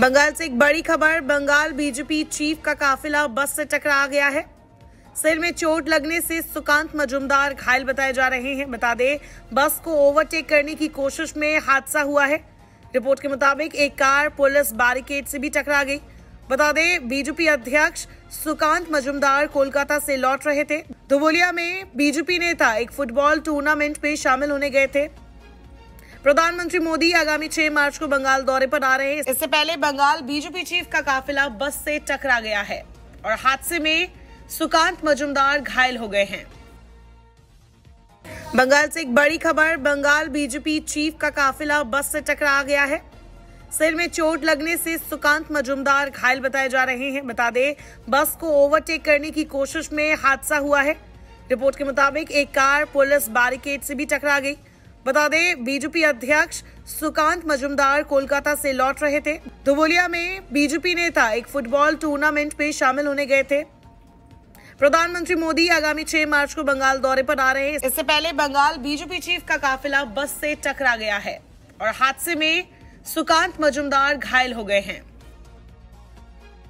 बंगाल से एक बड़ी खबर, बंगाल बीजेपी चीफ का काफिला बस से टकरा गया है। सिर में चोट लगने से सुकांत मजुमदार घायल बताए जा रहे हैं। बता दें, बस को ओवरटेक करने की कोशिश में हादसा हुआ है। रिपोर्ट के मुताबिक, एक कार पुलिस बैरिकेड से भी टकरा गई। बता दें, बीजेपी अध्यक्ष सुकांत मजुमदार कोलकाता से लौट रहे थे। धुबोलिया में बीजेपी नेता एक फुटबॉल टूर्नामेंट में शामिल होने गए थे। प्रधानमंत्री मोदी आगामी 6 मार्च को बंगाल दौरे पर आ रहे हैं। इससे पहले बंगाल बीजेपी चीफ का काफिला बस से टकरा गया है और हादसे में सुकांत मजुमदार घायल हो गए हैं। बंगाल से एक बड़ी खबर, बंगाल बीजेपी चीफ का काफिला बस से टकरा गया है। सिर में चोट लगने से सुकांत मजुमदार घायल बताए जा रहे हैं। बता दें, बस को ओवरटेक करने की कोशिश में हादसा हुआ है। रिपोर्ट के मुताबिक एक कार पुलिस बैरिकेड से भी टकरा गई। बता दें, बीजेपी अध्यक्ष सुकांत मजुमदार कोलकाता से लौट रहे थे। धुबोलिया में बीजेपी नेता एक फुटबॉल टूर्नामेंट में शामिल होने गए थे। प्रधानमंत्री मोदी आगामी 6 मार्च को बंगाल दौरे पर आ रहे हैं। इससे पहले बंगाल बीजेपी चीफ का काफिला बस से टकरा गया है और हादसे में सुकांत मजुमदार घायल हो गए हैं।